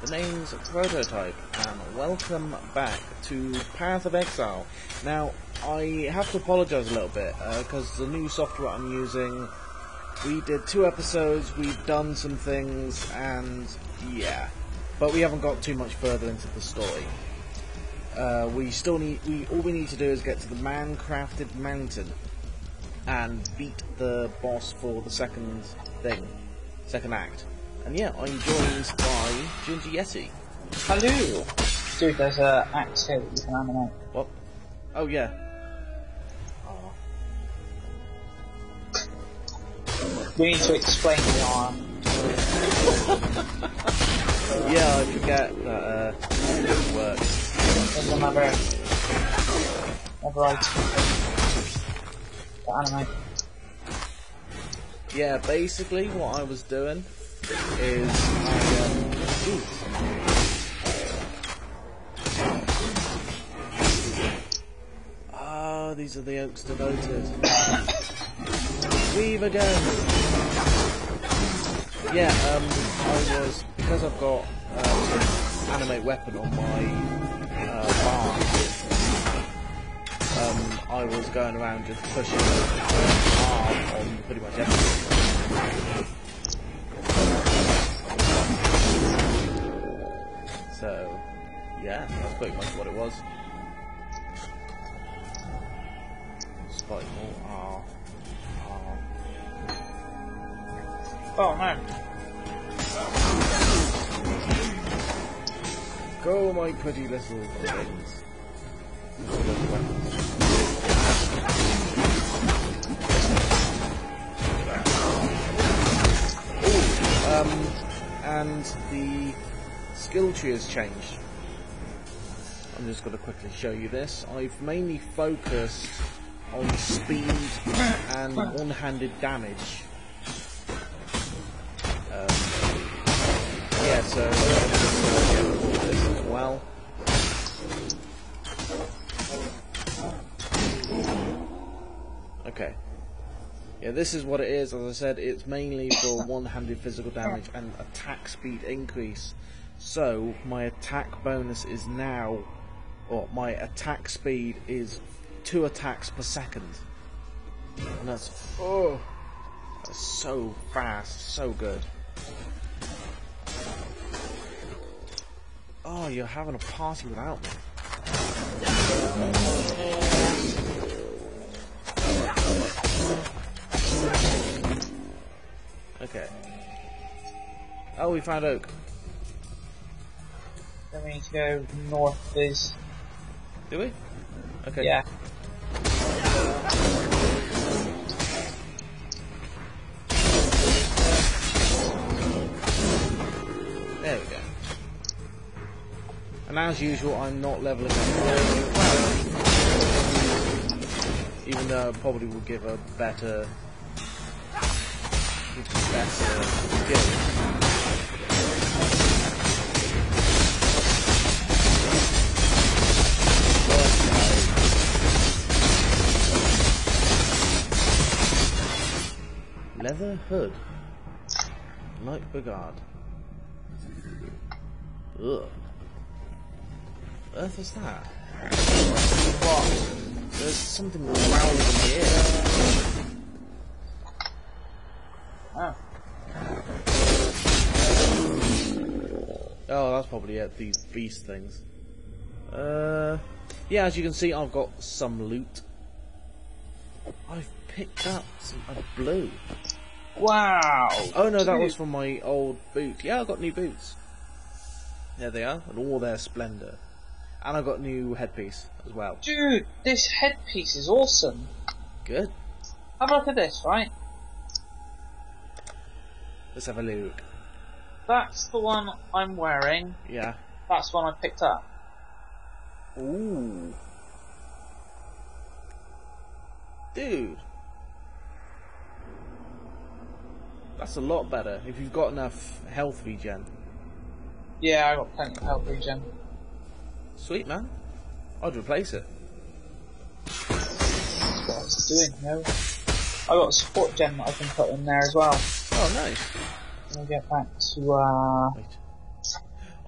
The name's Prototype, and welcome back to Path of Exile. Now, I have to apologise a little bit, because the new software I'm using, we did two episodes, we've done some things, and yeah. But we haven't got too much further into the story. Uh, we still need, we all we need to do is get to the man-crafted mountain, and beat the boss for the second thing, second act. And yeah, I'm joined by Ginger Yeti. Hello! Dude, there's a axe here that you can animate. What? Oh yeah. We need to explain the arm. Yeah, I forget that uh, it works. There's another, another item to animate. Yeah, basically what I was doing is I ooh. Ah, these are the Oak's devoted. Weave again. Yeah, um, I was because I've got um, animate weapon on my uh, bar. Um, I was going around just pushing R on pretty much everything. So, yeah, that's pretty much what it was. Spike more R. R. Oh no. Go, my pretty little things. Um, and the skill tree has changed. I'm just going to quickly show you this. I've mainly focused on speed and one-handed damage. Um, yeah, so this as well. Okay. Yeah, this is what it is. As I said, it's mainly for one-handed physical damage and attack speed increase. So my attack bonus is now, or my attack speed is two attacks per second, and that's oh, that's so fast, so good. Oh, you're having a party without me. Okay. Oh, we found oak. Need to go north is, Do we? Okay. yeah. There we go. And as usual, I'm not leveling up. Even though it probably will give a better, better skill. Leather hood. Light Brigade. Ugh. Earth is that? What? There's something growling in the air. Oh. That's probably it, these beast things. Uh, yeah, as you can see, I've got some loot. I've picked up some uh, blue. Wow! Oh no, that was from my old boot. Yeah, I got new boots. There they are, in all their splendour. And I got new headpiece as well. Dude, this headpiece is awesome. Good. Have a look at this, right? Let's have a look. That's the one I'm wearing. Yeah. That's one I picked up. Ooh. Dude. That's a lot better if you've got enough health regen. Yeah, I got plenty of health regen. Sweet man. I'd replace it. That's what I was doing, you know. I got a support gem that I can put in there as well. Oh nice. Let me get back to, uh, Wait.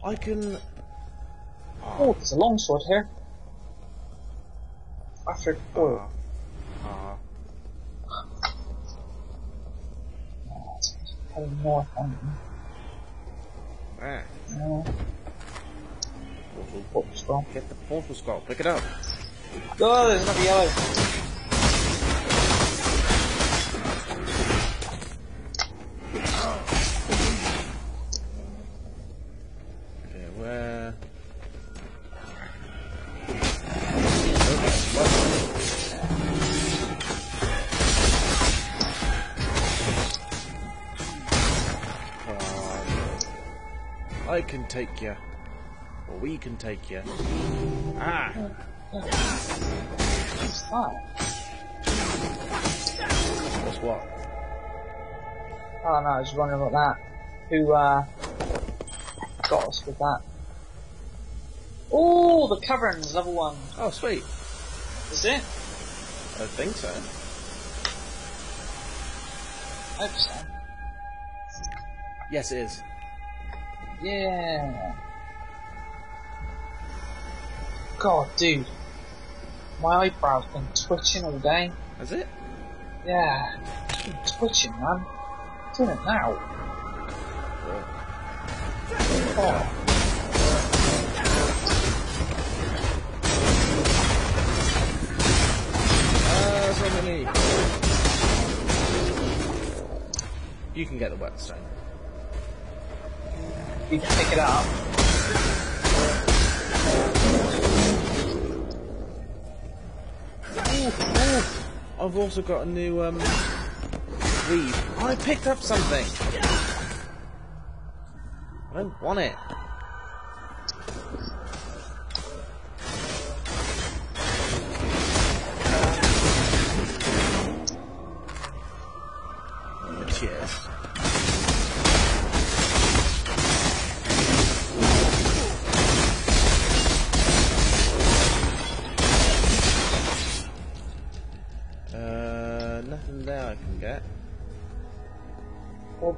I can. Oh, there's a longsword here. After four. Ah. Oh, north, aren't you? Ah. No. Portal. Portal. Get the portal scroll. Pick it up. Oh, there's another yellow. I can take you. Or we can take you. Ah! That? What's what? Oh no, I was wondering about that. Who, uh, got us with that? Oh, the caverns, level one. Oh, sweet. Is it? I think so. I hope so. Yes, it is. Yeah. God, dude. My eyebrow's been twitching all day. Has it? Yeah. It's been twitching, man. doing it now. Oh. Ah, so many. You can get the whetstone. You can pick it up. Ooh, ooh. I've also got a new um weave. I picked up something. I don't want it.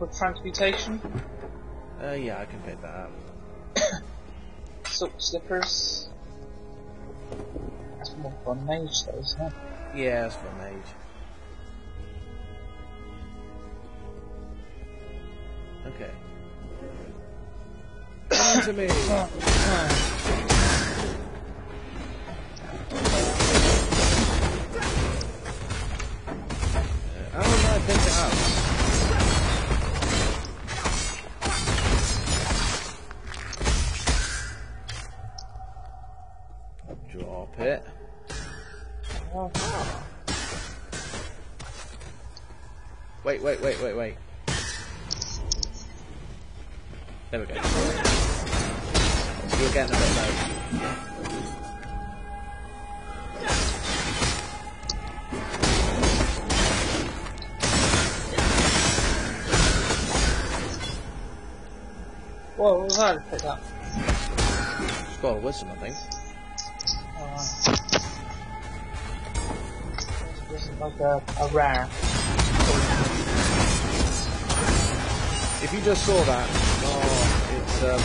Of transmutation. Uh, yeah, I can pick that up. Silk slippers. That's more for a mage though, isn't it? Yeah, that's for a mage. Okay. Come to me. Uh, oh no, I picked it up. Wait, wait, wait. There we go. You're getting a bit low. Whoa, what was that to pick up? Of wisdom, I think. Oh, this is like a, a rare. If you just saw that, oh, it's um.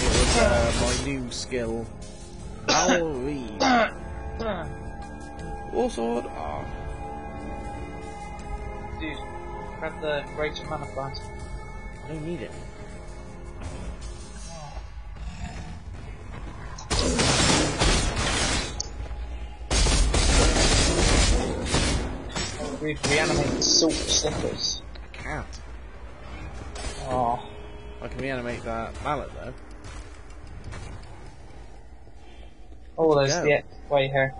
It was uh, my new skill. Owl read. War sword. Ah, Dude, grab the greater mana plant. I don't need it. We reanimate the silk slippers. I can't. Oh, I can reanimate that mallet though. oh, there's the exit way here.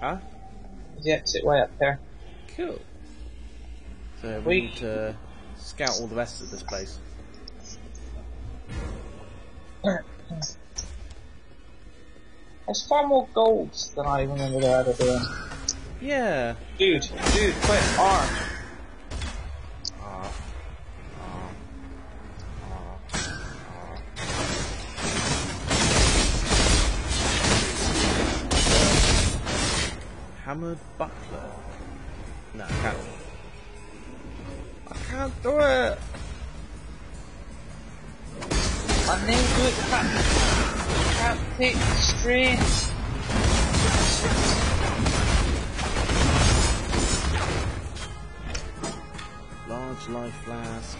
Huh? There's the exit way up there. Cool. So we We- need to scout all the rest of this place. There's far more golds than I remember there ever being. Yeah. Dude, dude, quit. Ah. Hammered buckler. No, I can't. I can't do it. I need to it can't, can't take the strain. Large life flask,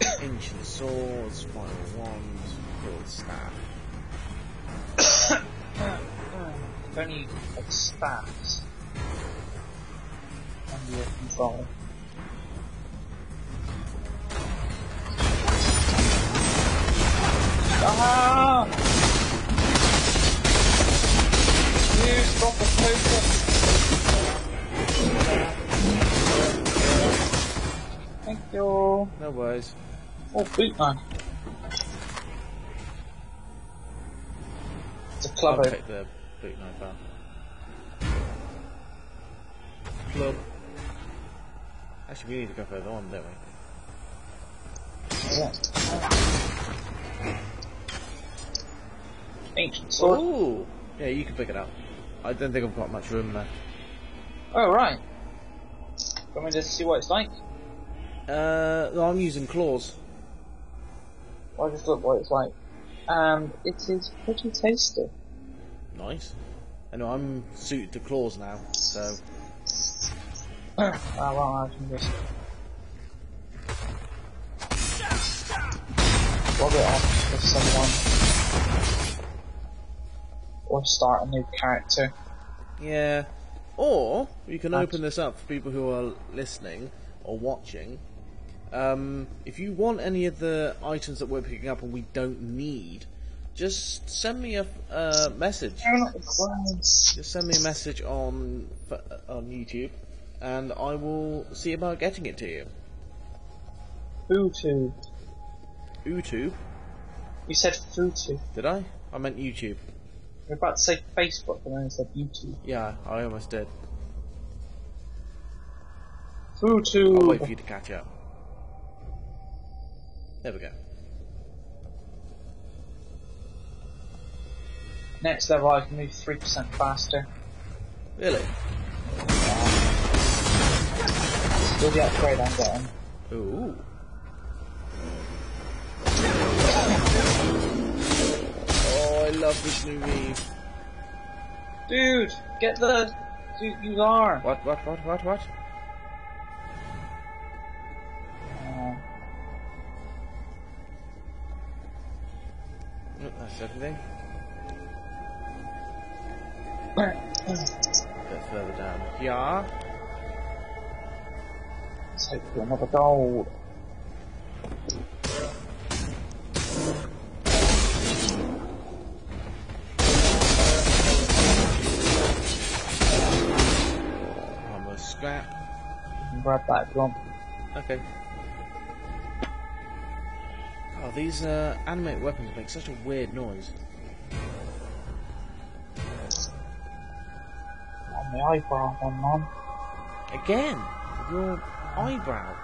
ancient swords, final wands, gold staff. If only like staffs under your control. Ah! You stop the focus! Thank you. No worries. Oh, boot man. It's a club I'll eh? over. the boot knife up. Club. Actually, we need to go further on, don't we? Yeah. Ancient sword. Ooh! Yeah, you can pick it up. I don't think I've got much room left. Oh, right. Want me to see what it's like? Uh, I'm using claws. I'll just look what it's like. And it is pretty tasty. Nice. I know I'm suited to claws now, so Ah, well, I can just... Log it off with someone. Or start a new character. yeah. Or you can That's- open this up for people who are listening or watching. Um, if you want any of the items that we're picking up and we don't need, just send me a uh, message. No, not the clowns. Just send me a message on on YouTube, and I will see about getting it to you. Futu. YouTube? You said Futu. Did I? I meant YouTube. You're about to say Facebook and then I said YouTube. Yeah, I almost did. Futu. I'll wait for you to catch up. There we go. Next level I can move 3% faster. Really? Still the upgrade I'm getting. Ooh. Oh, I love this new meme. Dude, get the... Dude, use R. What, what, what, what, what? That's everything. Bit further down. Yeah. Let's hope for another gold. Armor scrap. You can grab that if you want. Okay. These uh, animated weapons make such a weird noise. On the eyebrow one, man. Again, your eyebrow.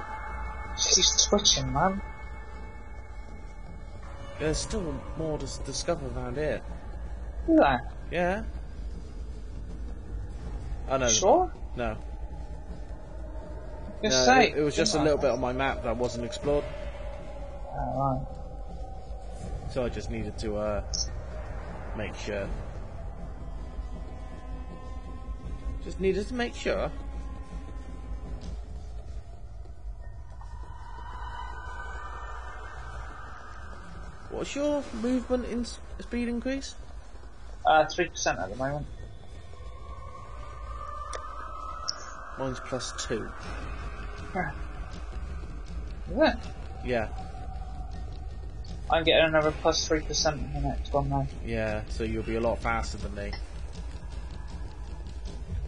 She's twitching, man. There's still more to discover around here. That. Yeah. Oh no. Sure? No. Just no, say. it, it was just a little bit on my map that wasn't explored, Alright. So I just needed to uh, make sure. Just needed to make sure. What's your movement in speed increase? Uh, 3% at the moment. Mine's plus two. Is it? Yeah, I'm getting another plus 3% in the next one now. yeah. So you'll be a lot faster than me.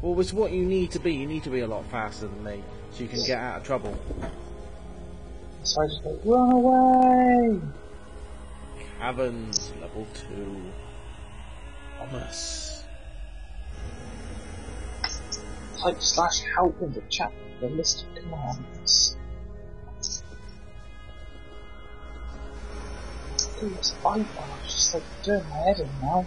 Well, it's what you need to be. You need to be a lot faster than me, so you can get out of trouble. So I just go, run away! Caverns, level 2. Thomas. Type slash help in the chat for the list of commands. Dude, it's eyebrow, it's just like doing my head in now.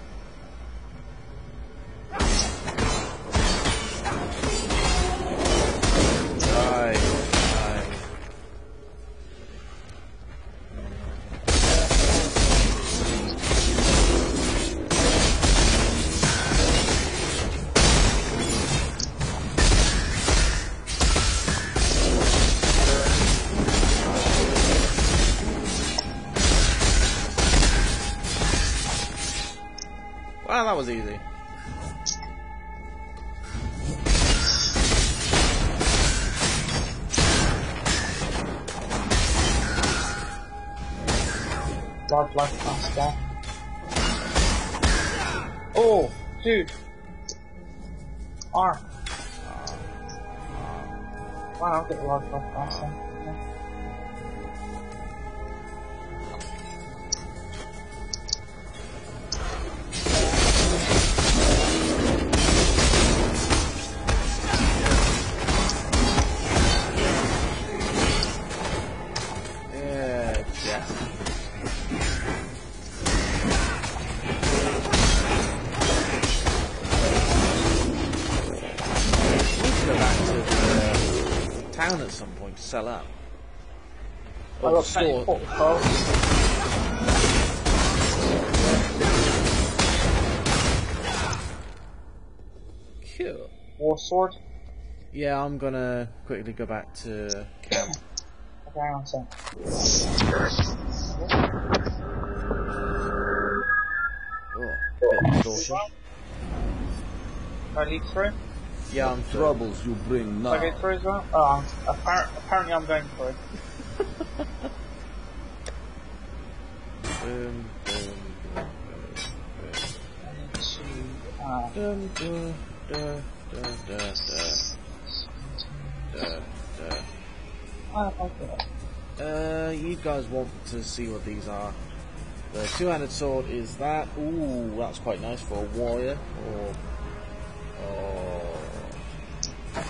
That was easy. Blood, faster. Oh, dude. Arm. Wow, I'll get blood, blood, faster. Yeah, town at some point to sell up. I Or store. Cool. War sword. Yeah, I'm gonna quickly go back to camp. Okay, on sec. Oh, bit of distortion. Can I lead through? Yeah, I'm through. Troubles you bring Can now. I go through as well? Oh, I'm- appar- apparently I'm going through. Boom, boom, boom, I need to, uh, ah, okay. Uh, you guys want to see what these are. The two-handed sword is that. Ooh, that's quite nice for a warrior or or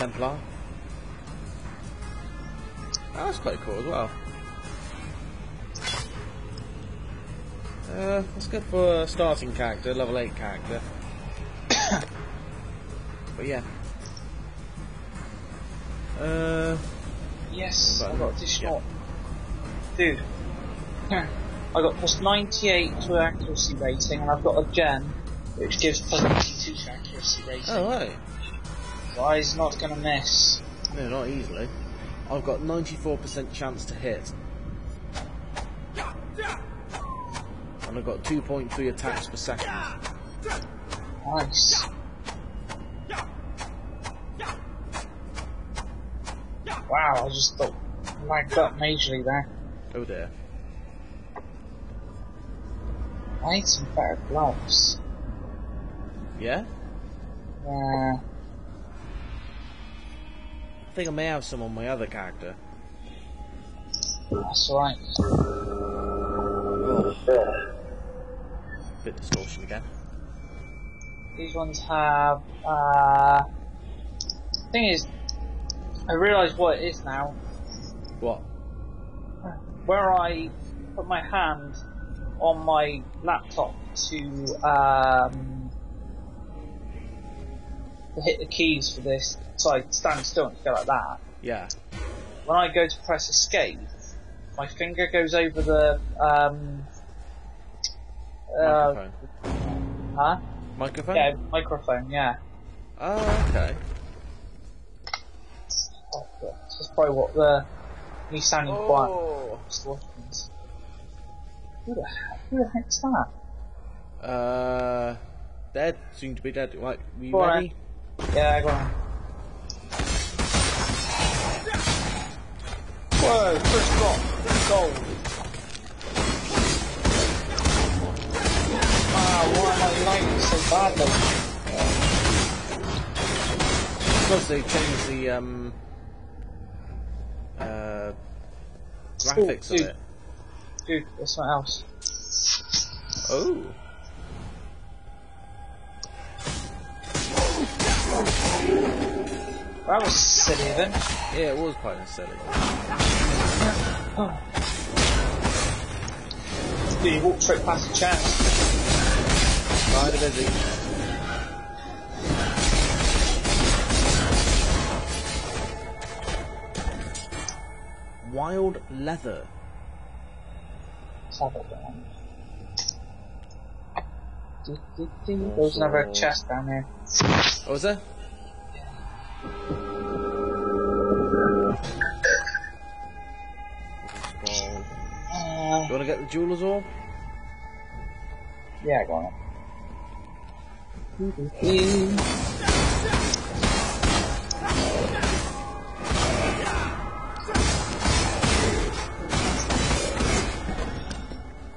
Templar. That's quite cool as well. Uh, that's good for a starting character, level 8 character. but yeah. Uh, Yes, But- I got additional. Dude, I got plus 98 to accuracy rating, and I've got a gem which gives plus 92 to accuracy rating. oh right. Why is not gonna miss? No, not easily. I've got 94% chance to hit. And I've got 2.3 attacks per second. Nice. Wow, I just got lagged up majorly there. Oh dear. I need some better gloves. Yeah? Yeah. I think I may have some on my other character. That's alright. Oh. Bit distortion again. These ones have, uh, thing is, I realise what it is now. What? Where I put my hand on my laptop to, um, to hit the keys for this, so I stand still and go like that. Yeah. When I go to press escape, my finger goes over the, um, uh, Microphone. huh? Microphone? Yeah, microphone, yeah. Oh, okay. Oh, God. That's probably what the me sounding quiet Oh. distortions. Who the heck? Who the heck's that? Uh, dead. Seem to be dead. Right, we Go on, ready? Yeah, go on. Whoa! First drop, gold. Wow, why am I lagging so badly? Because they changed the um uh graphics dude. of it. Dude, there's something else. Oh. That was silly then. Yeah, it was quite silly. Dude, you walked straight past the chest. Of busy. Wild leather. There's another chest down there. Oh, is there? You want to get the jeweler's orb? yeah, go on.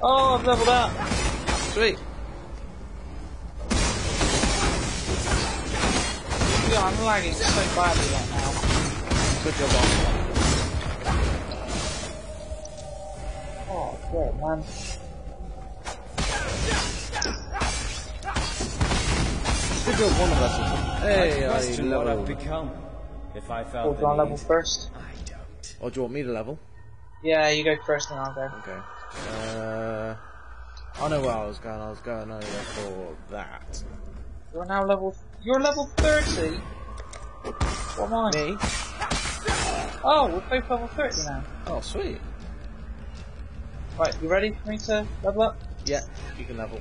Oh, I've leveled up. Sweet. Yeah, I'm lagging so badly right now. Good job on. Great, man. Good job one of us. Hey, I Question what I've become. If I We'll felt go on level first. I don't. Or do you want me to level? Yeah, you go first and I'll go. Okay. Uh, I know where I was going. I was going over for that. You're now level. You're level 30? What am I? Me? Oh, we're both level 30 now. Oh, sweet. Right, you ready for me to level up? Yeah, you can level.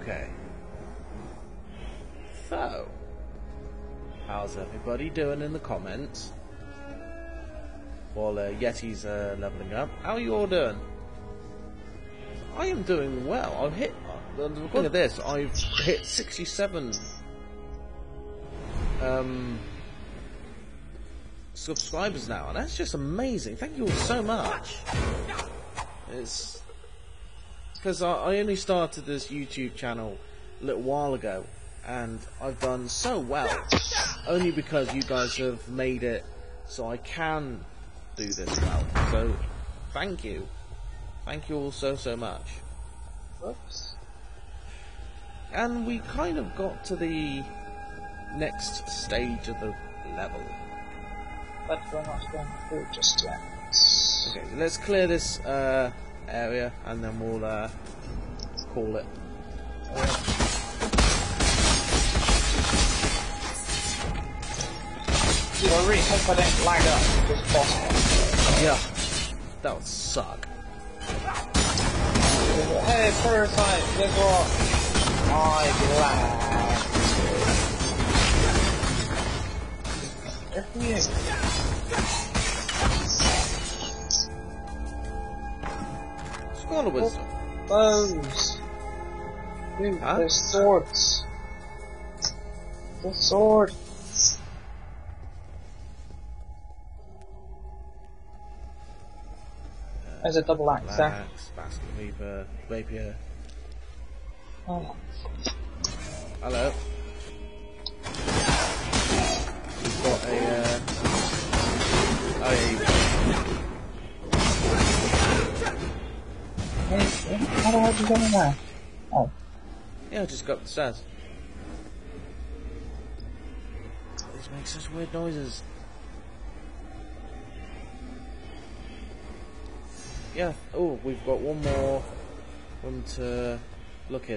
Okay. So, how's everybody doing in the comments? While uh, Yeti's uh, leveling up, how are you all doing? I am doing well. I've hit. Uh, looking at this, I've hit 67 um, subscribers now, and that's just amazing. Thank you all so much. It's because I, I only started this YouTube channel a little while ago, and I've done so well only because you guys have made it so I can do this well. So, thank you, thank you all so so much. Whoops. And we kind of got to the next stage of the level. But we're not going through just yet. Okay, let's clear this uh, area and then we'll uh, call it. Dude, I really hope I don't lag up this boss fight. Yeah, that would suck. Hey, prototype, guess what? You. Scholar wisdom. Bows. Dude, Huh? swords. The sword. There's a double axe. Eh? Axe, basket weaver, rapier. Hello. We've got a. Uh, oh yeah, you- how hell did you get in there? Oh, yeah, I just got the stairs. These make such weird noises. Yeah. Oh, we've got one more one to look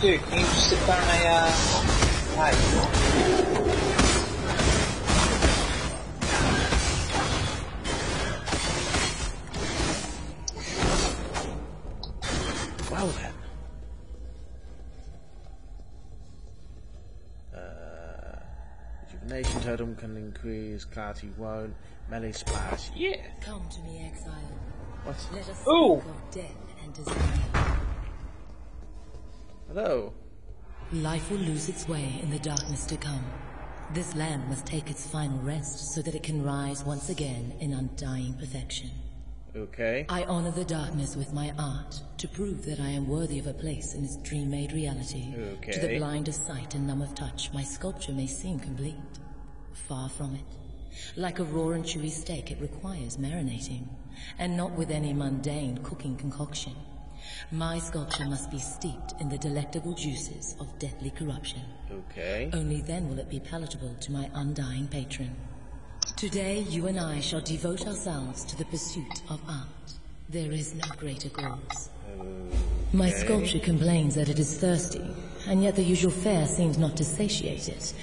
dude, can you just sit down a, uh, hey. Well then. Uh, rejuvenation totem can increase, clarity won't, melee splash, yeah! Come to me, exile. What? Let us Ooh. speak of death and desire. Hello? Life will lose its way in the darkness to come. This land must take its final rest so that it can rise once again in undying perfection. Okay. I honor the darkness with my art to prove that I am worthy of a place in its dream-made reality. Okay. To the blind of sight and numb of touch, my sculpture may seem complete. Far from it. Like a raw and chewy steak, it requires marinating, and not with any mundane cooking concoction. My sculpture must be steeped in the delectable juices of deadly corruption. Okay. Only then will it be palatable to my undying patron. Today, you and I shall devote ourselves to the pursuit of art. There is no greater cause. My sculpture complains that it is thirsty, and yet the usual fare seems not to satiate it.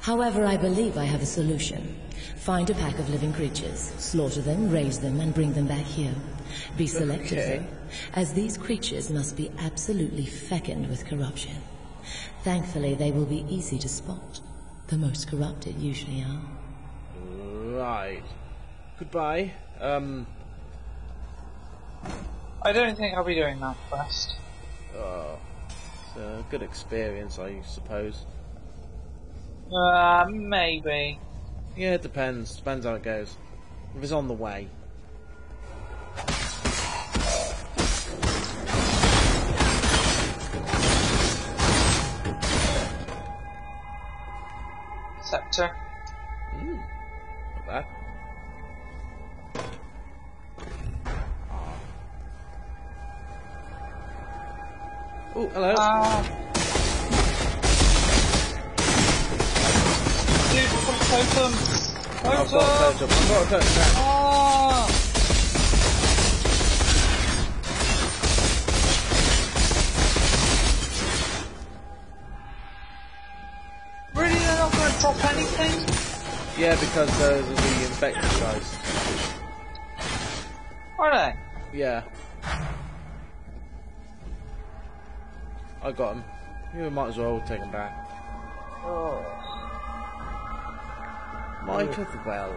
However, I believe I have a solution. Find a pack of living creatures, slaughter them, raise them, and bring them back here. Be selective, Okay. as these creatures must be absolutely fecund with corruption. Thankfully, they will be easy to spot. The most corrupted usually are. Right. Goodbye. Um. I don't think I'll be doing that quest. Oh, it's a good experience, I suppose. Uh, maybe. Yeah, it depends. Depends how it goes. If it's on the way. Scepter. Not bad. Oh, hello. Ah. Dude, I've got a totem! I've got a Totem! totem. I've got a totem now. Yeah, because those are the infected guys. Are they? Yeah. I got him. You might as well take him back. Oh. Might as well.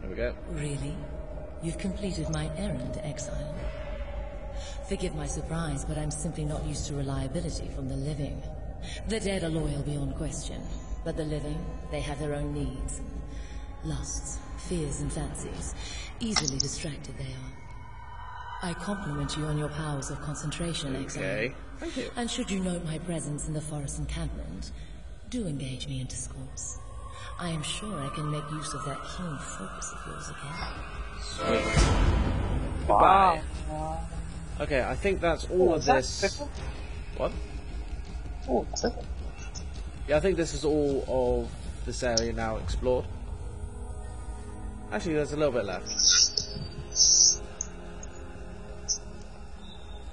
There we go. Really? You've completed my errand, exile. Forgive my surprise, but I'm simply not used to reliability from the living. The dead are loyal beyond question, but the living, they have their own needs. Lusts, fears, and fancies. Easily distracted they are. I compliment you on your powers of concentration, exile. Okay. Thank you. And should you note my presence in the forest encampment, do engage me in discourse. I am sure I can make use of that keen focus of yours again. Sweet. Goodbye. Okay, I think that's all Oh, of that this. What? Oh. Yeah, I think this is all of this area now explored. Actually, there's a little bit left.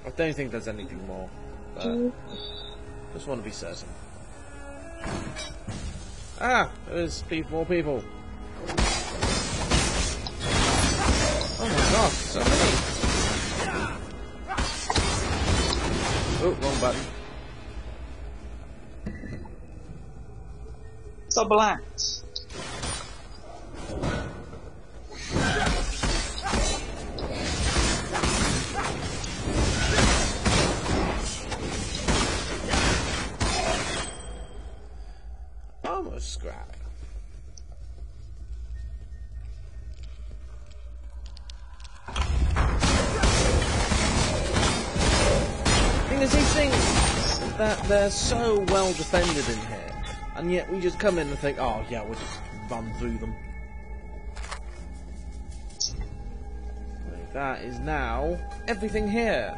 I don't think there's anything more, but just want to be certain. Ah, there's more people. So many. Oh, wrong button. Double axe. That they're so well defended in here, and yet we just come in and think, oh yeah, we'll just run through them. That is now everything here.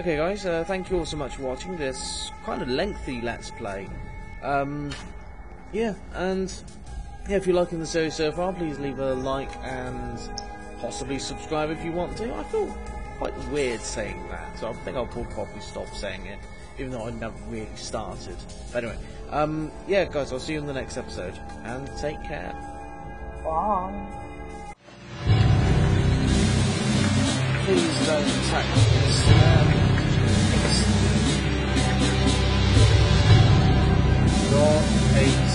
Okay, guys, uh, thank you all so much for watching this kind of lengthy Let's Play. Um, yeah, and yeah, if you're liking the series so far, please leave a like and possibly subscribe if you want to. I feel quite weird saying that, so I think I'll probably stop saying it, even though I never really started. But anyway, um, yeah, guys, I'll see you in the next episode, and take care. Bye. Please don't attack this man. You're